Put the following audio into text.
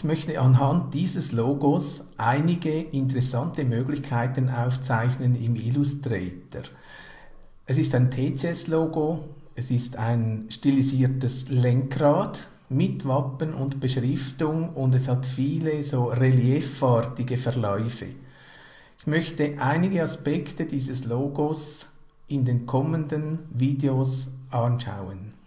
Ich möchte anhand dieses Logos einige interessante Möglichkeiten aufzeichnen im Illustrator. Es ist ein TCS-Logo, es ist ein stilisiertes Lenkrad mit Wappen und Beschriftung und es hat viele so reliefartige Verläufe. Ich möchte einige Aspekte dieses Logos in den kommenden Videos anschauen.